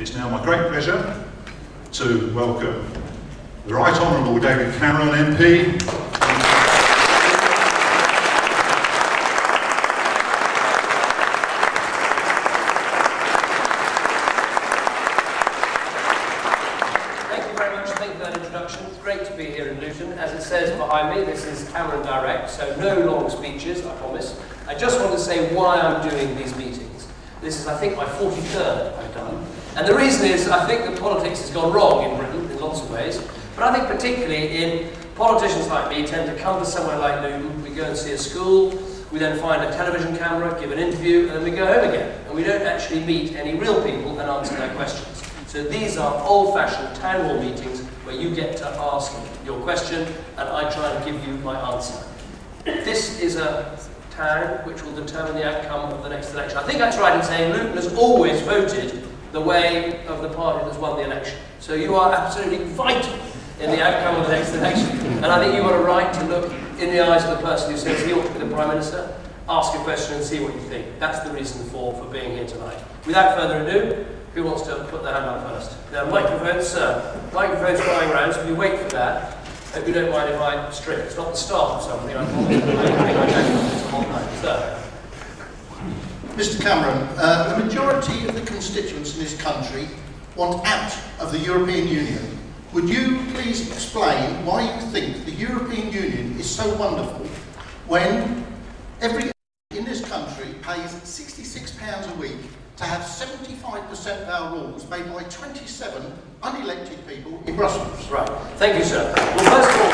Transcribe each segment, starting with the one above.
It's now my great pleasure to welcome the Right Honourable David Cameron MP. Thank you very much. Thank you for that introduction. Great to be here in Luton. As it says behind me, this is Cameron Direct, so no long speeches, I promise. I just want to say why I'm doing these meetings. This is, I think, my 43rd I've done. And the reason is, I think that politics has gone wrong in Britain in lots of ways. But I think particularly in politicians like me tend to come to somewhere like Luton, we go and see a school, we then find a television camera, give an interview, and then we go home again. And we don't actually meet any real people and answer their questions. So these are old-fashioned town hall meetings where you get to ask your question and I try and give you my answer. This is a which will determine the outcome of the next election. I think that's right in saying Luton has always voted the way of the party that's won the election. So you are absolutely vital in the outcome of the next election. And I think you've got a right to look in the eyes of the person who says he ought to be the Prime Minister, ask a question and see what you think. That's the reason for, for being here tonight. Without further ado, who wants to put their hand up first? Now, microphones, sir. Microphones flying around, so you wait for that, hope you don't mind if I strip. It's not the start of something. Mr Cameron, uh, the majority of the constituents in this country want out of the European Union. Would you please explain why you think the European Union is so wonderful when every in this country pays £66 a week to have 75% of our rules made by 27 unelected people in Brussels? Right. Thank you, sir. Well, first of all,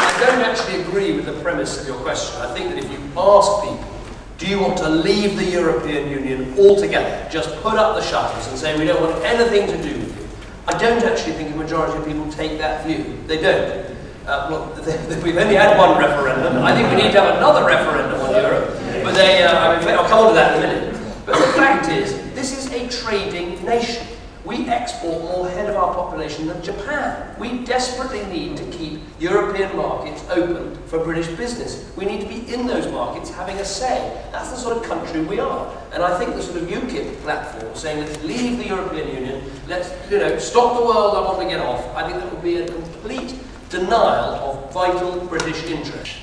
I don't actually agree with the premise of your question. I think that if you ask people, do you want to leave the European Union altogether, just put up the shutters and say we don't want anything to do with you, I don't actually think a majority of people take that view. They don't. Uh, well, we've only had one referendum. I think we need to have another referendum on Europe. But they, uh, I mean, I'll come on to that in a minute. But the fact is, this is a trading nation. We export more head of our population than Japan. We desperately need to keep European markets open for British business. We need to be in those markets having a say. That's the sort of country we are. And I think the sort of UKIP platform saying let's leave the European Union, let's you know stop the world I want to get off, I think that would be a complete denial of vital British interest.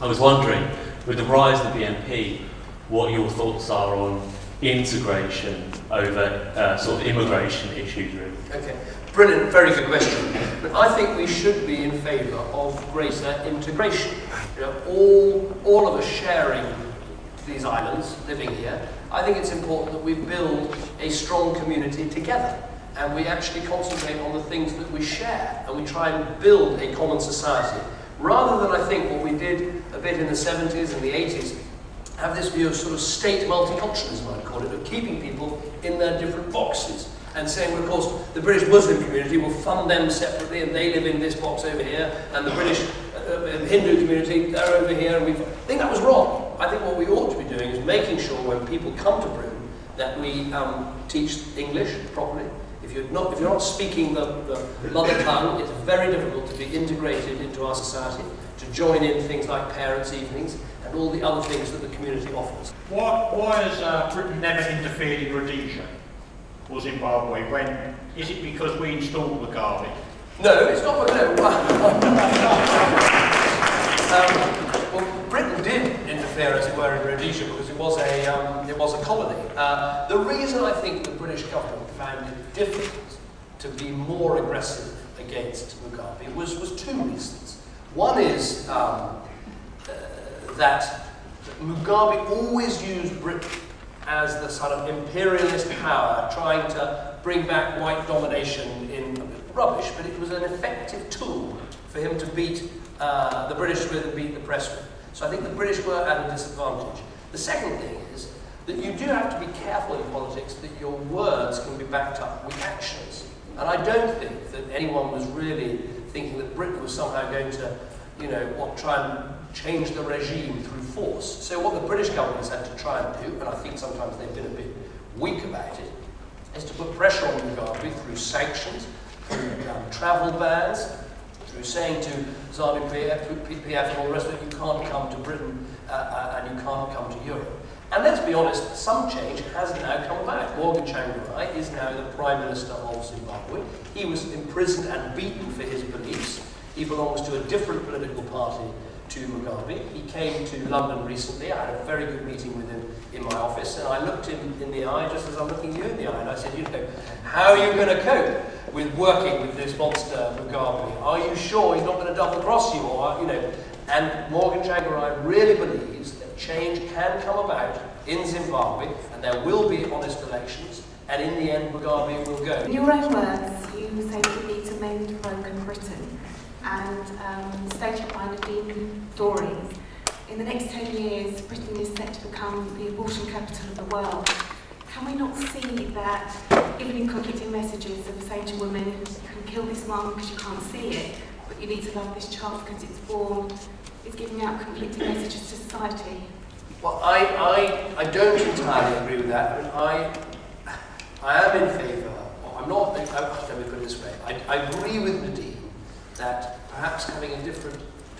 I was wondering, with the rise of the BNP, what your thoughts are on integration over uh, sort of immigration issues, really. Okay, brilliant, very good question. But I think we should be in favour of greater integration. You know, all, all of us sharing these islands, living here, I think it's important that we build a strong community together and we actually concentrate on the things that we share and we try and build a common society. Rather than I think what we did a bit in the 70s and the 80s, have this view of sort of state multiculturalism, I'd call it, of keeping people in their different boxes and saying, well, of course, the British Muslim community will fund them separately and they live in this box over here, and the British uh, Hindu community, they're over here. And we think that was wrong. I think what we ought to be doing is making sure when people come to Britain that we um, teach English properly. If you're not, if you're not speaking the, the mother tongue, it's very difficult to be integrated into our society, to join in things like parents' evenings, and all the other things that the community offers. Why, why has uh, Britain never interfered in Rhodesia or Zimbabwe? When is it because we installed Mugabe? No, it's not. No. um, interfere, as it were, in Rhodesia because it was a um, it was a colony. Uh, the reason I think the British government found it difficult to be more aggressive against Mugabe was was two reasons. One is um, uh, that Mugabe always used Britain as the sort of imperialist power trying to bring back white domination in rubbish, but it was an effective tool for him to beat uh, the British with and beat the press with. So I think the British were at a disadvantage. The second thing is that you do have to be careful in politics that your words can be backed up with actions. And I don't think that anyone was really thinking that Britain was somehow going to, you know, what, try and change the regime through force. So what the British government has had to try and do, and I think sometimes they've been a bit weak about it, is to put pressure on Mugabe through sanctions, through um, travel bans, He was saying to ZANU PF and all the rest of it, you can't come to Britain uh, uh, and you can't come to Europe. And let's be honest, some change has now come about. Morgan Tsvangirai is now the Prime Minister of Zimbabwe. He was imprisoned and beaten for his beliefs. He belongs to a different political party to Mugabe. He came to London recently. I had a very good meeting with him in my office, and I looked him in the eye just as I'm looking you in the eye, and I said, you know, how are you going to cope with working with this monster Mugabe? Are you sure he's not going to double cross you, or you know? And Morgan Tsvangirai really believes that change can come about in Zimbabwe, and there will be honest elections, and in the end, Mugabe will go. In your own words, you say we need to mend broken Britain and um, state your mind of being stories. In the next 10 years, Britain is set to become the abortion capital of the world. Can we not see that even in conflicting messages of saying to women, you can kill this mum because you can't see it, but you need to love this child because it's born, is giving out conflicting messages to society? Well, I, I, I don't entirely agree with that. I, I, I am in favour, I'm not, let me put it this way, I, I agree with Nadine that perhaps having a different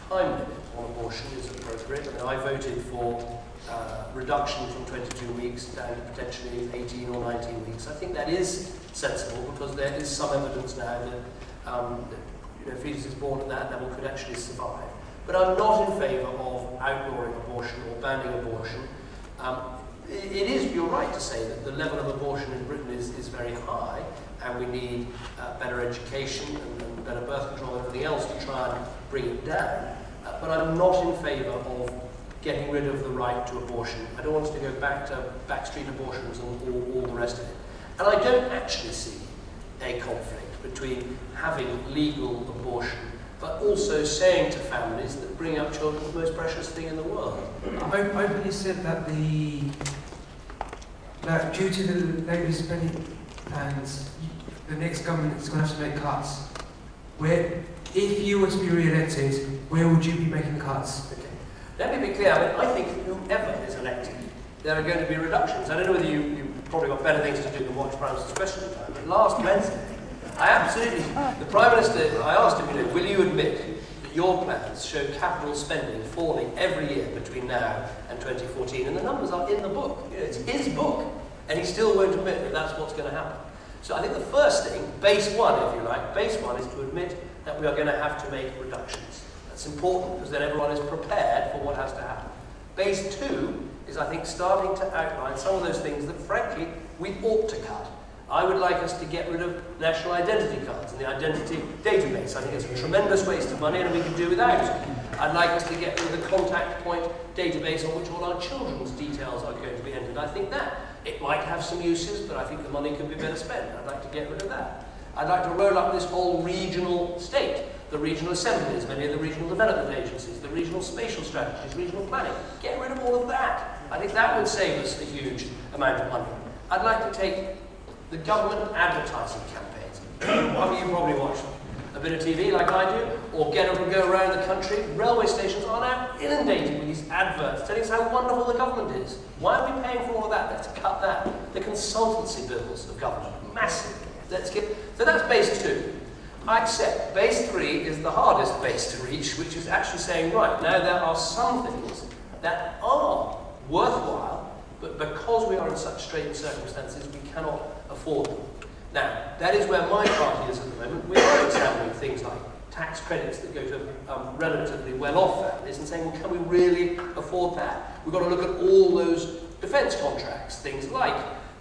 time limit on abortion is appropriate. I I voted for uh, reduction from 22 weeks down to potentially 18 or 19 weeks. I think that is sensible because there is some evidence now that, um, that you know, fetuses born at that level could actually survive. But I'm not in favour of outlawing abortion or banning abortion. Um, it, it is, you're right to say that the level of abortion in Britain is, is very high and we need uh, better education and, and better birth control and everything else to try and bring it down. Uh, but I'm not in favour of getting rid of the right to abortion. I don't want us to go back to backstreet abortions and all, all the rest of it. And I don't actually see a conflict between having legal abortion but also saying to families that bringing up children is the most precious thing in the world. I've openly said that the that due to the Labour spending plans, the next government is going to have to make cuts. Where, if you were to be re-elected, where would you be making cuts? Okay. Let me be clear. I, mean, I think whoever is elected, there are going to be reductions. I don't know whether you, you probably got better things to do than watch Prime Minister's question time, but last Wednesday, I absolutely, the Prime Minister, I asked him, you know, will you admit that your plans show capital spending falling every year between now and 2014? And the numbers are in the book. You know, it's his book. And he still won't admit that that's what's going to happen. So I think the first thing, base one, if you like, base one is to admit that we are going to have to make reductions. That's important because then everyone is prepared for what has to happen. Base two is, I think, starting to outline some of those things that, frankly, we ought to cut. I would like us to get rid of national identity cards and the identity database. I think it's a tremendous waste of money and we can do without. I'd like us to get rid of the contact point database on which all our children's details are going to be entered. I think that it might have some uses, but I think the money could be better spent. I'd like to get rid of that. I'd like to roll up this whole regional state, the regional assemblies, many of the regional development agencies, the regional spatial strategies, regional planning. Get rid of all of that. I think that would save us a huge amount of money. I'd like to take the government advertising campaigns. One of you probably watch a bit of TV like I do, or get up and go around the country. Railway stations are now inundated with these adverts telling us how wonderful the government is. Why are we paying for all of that? Let's cut that. The consultancy bills of government, massive. Let's get, so that's base two. I accept base three is the hardest base to reach, which is actually saying, right, now there are some things that are worthwhile, but because we are in such straitened circumstances, we cannot afford them. Now, that is where my party is at the moment. We are examining things like tax credits that go to um, relatively well-off families and saying, well, can we really afford that? We've got to look at all those defence contracts, things like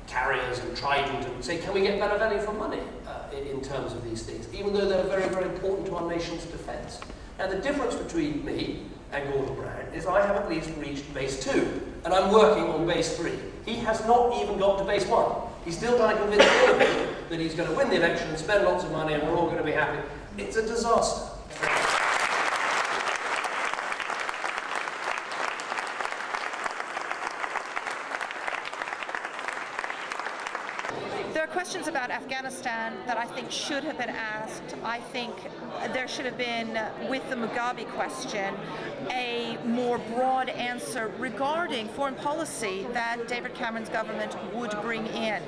carriers and Trident, and say, can we get better value for money uh, in, in terms of these things, even though they're very, very important to our nation's defence. Now, the difference between me and Gordon Brown is I have at least reached base two, and I'm working on base three. He has not even got to base one. He's still trying to convince everybody that he's going to win the election and spend lots of money and we're all going to be happy. It's a disaster. There are questions about Afghanistan that I think should have been asked. I think there should have been, with the Mugabe question, a more broad answer regarding foreign policy that David Cameron's government would bring in.